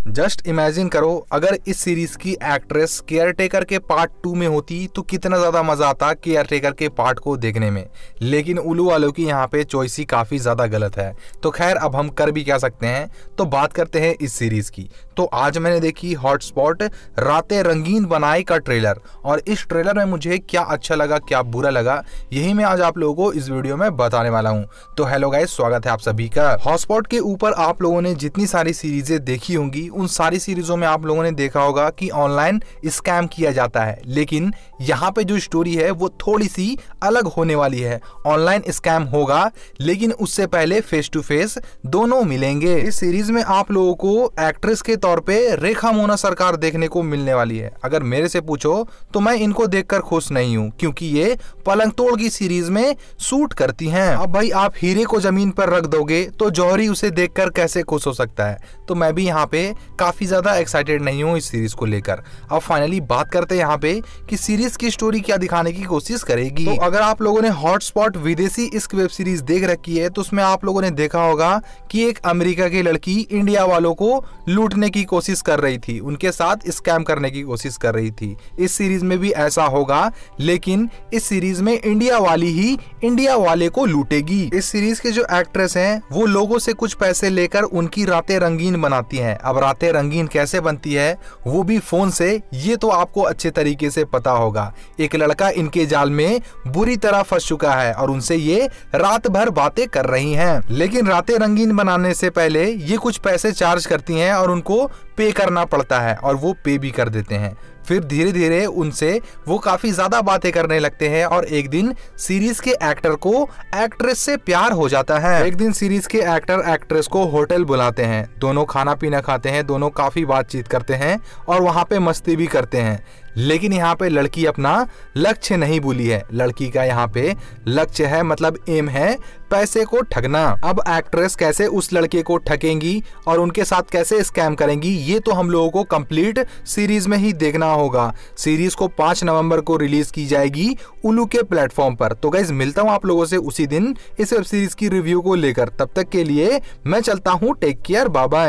Just imagine करो, अगर इस सीरीज़ की एक्ट्रेस केयर टेकर के पार्ट टू में होती तो कितना ज़्यादा मज़ा आता केयर टेकर के पार्ट को देखने में। लेकिन उल्लू वालों की यहाँ पे चॉइस काफ़ी ज़्यादा गलत है। तो खैर, अब हम कर भी क्या सकते हैं? तो बात करते हैं इस सीरीज़ की। तो आज मैंने देखी हॉटस्पॉट रातें रंगीन बनाए का ट्रेलर और इस ट्रेलर में मुझे क्या अच्छा लगा, क्या बुरा लगा, यही मैं आज आप लोगों को इस वीडियो में बताने वाला हूँ। तो हेलो गाइस स्वागत है आप सभी का। हॉटस्पॉट के ऊपर आप लोगों ने जितनी सारी सीरीजें देखी होंगी उन सारी सीरीजों में आप लोगों ने देखा होगा कि ऑनलाइन स्कैम किया जाता है। लेकिन यहाँ पे जो स्टोरी है, वो थोड़ी सी अलग होने वाली है। ऑनलाइन स्कैम होगा, लेकिन उससे पहले फेस टू फेस दोनों मिलेंगे। इस सीरीज़ में आप लोगों को एक्ट्रेस के तौर पे रेखा मोना सरकार देखने को मिलने वाली है। अगर मेरे से पूछो तो मैं इनको देखकर खुश नहीं हूँ, क्योंकि ये पलंग तोड़ की सीरीज़ में सूट करती हैं। अब भाई, आप हीरे को ज़मीन पर रख दोगे तो जौहरी उसे देखकर कैसे खुश हो सकता है? तो मैं भी यहाँ पे काफ़ी ज़्यादा एक्साइटेड नहीं हूँ इस सीरीज़ को लेकर। अब फाइनली बात करते हैं यहाँ पे कि सीरीज़ की स्टोरी क्या दिखाने की कोशिश करेगी। तो अगर आप लोगों ने हॉटस्पॉट विदेशी इश्क वेब सीरीज़ देख रखी है तो उसमें आप लोगों ने देखा होगा कि एक अमेरिका की लड़की इंडिया वालों को लूटने की कोशिश कर रही थी। उनके साथ स्कैम करने की कोशिश कर रही थी। इस सीरीज़ में भी ऐसा होगा, लेकिन इस सीरीज़ में इंडिया वाली ही इंडिया वाले को लूटेगी। इस सीरीज़ के जो एक्ट्रेस हैं, वो लोगों से कुछ पैसे लेकर उनकी रातें रंगीन बनाती हैं। अब रातें रंगीन कैसे बनती है, वो भी फ़ोन से, ये तो आपको अच्छे तरीके से पता होगा। एक लड़का इनके जाल में बुरी तरह फंस चुका है और उनसे ये रात भर बातें कर रही हैं। लेकिन रातें रंगीन बनाने से पहले ये कुछ पैसे चार्ज करती हैं और उनको पे करना पड़ता है और वो पे भी कर देते हैं। फिर धीरे धीरे उनसे वो काफ़ी ज़्यादा बातें करने लगते हैं और एक दिन सीरीज़ के एक्टर को एक्ट्रेस से प्यार हो जाता है। एक दिन सीरीज़ के एक्टर एक्ट्रेस को होटल बुलाते हैं। दोनों खाना पीना खाते हैं, दोनों काफ़ी बातचीत करते हैं और वहाँ पे मस्ती भी करते हैं। लेकिन यहाँ पे लड़की अपना लक्ष्य नहीं भूली है। लड़की का यहाँ पे लक्ष्य है मतलब एम है पैसे को ठगना। अब एक्ट्रेस कैसे उस लड़के को ठगेंगी और उनके साथ कैसे स्कैम करेंगी, ये तो हम लोगों को कंप्लीट सीरीज़ में ही देखना होगा। सीरीज़ को पाँच नवंबर को रिलीज़ की जाएगी उलू के प्लेटफॉर्म पर। तो गाइज़ मिलता हूँ आप लोगों से उसी दिन इस वेब सीरीज़ की रिव्यू को लेकर। तब तक के लिए मैं चलता हूँ टेक केयर बाबा